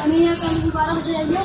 हमें यहाँ कल बारह बजे आइए